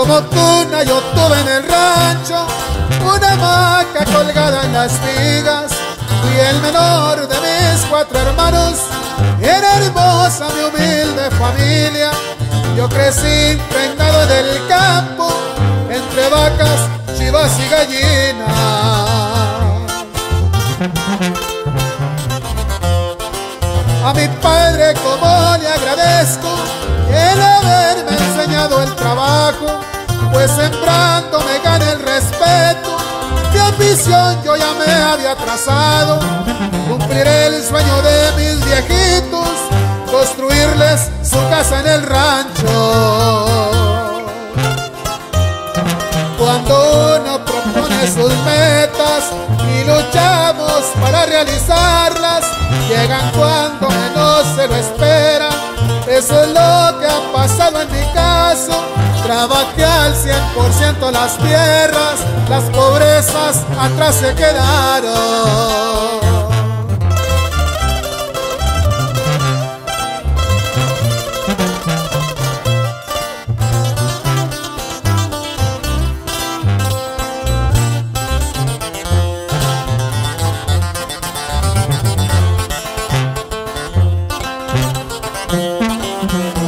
Como cuna yo tuve en el rancho una hamaca colgada en las vigas. Fui el menor de mis cuatro hermanos, era hermosa mi humilde familia. Yo crecí impregnado en el campo, entre vacas, chivas y gallinas. A mi padre como le agradezco pues sembrando me gana el respeto. Mi ambición yo ya me había trazado, cumpliré el sueño de mis viejitos, construirles su casa en el rancho. Cuando uno propone sus metas y luchamos para realizarlas, llegan cuando menos se lo esperan. Eso es lo que ha pasado en mi caso. Trabajé al 100% las tierras, las pobrezas atrás se quedaron.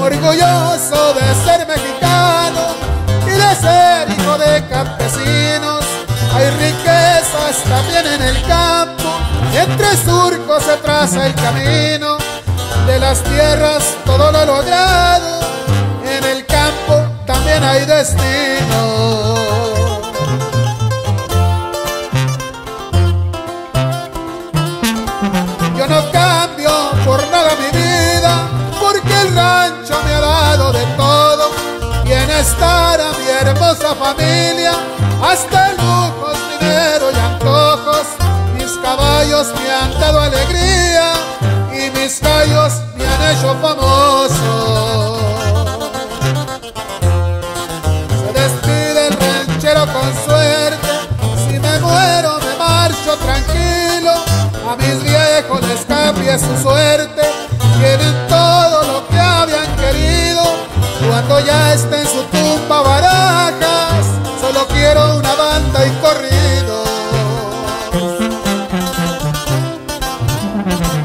Orgulloso de ser mexicano y de ser hijo de campesinos. Hay riquezas también en el campo, entre surcos se traza el camino. De las tierras todo lo logrado, en el campo también hay destino. Mi hermosa familia, hasta lujos, dinero y antojos. Mis caballos me han dado alegría y mis gallos me han hecho famoso. Se despide el ranchero con suerte, si me muero me marcho tranquilo. A mis viejos les cambie su suerte Mm-hmm.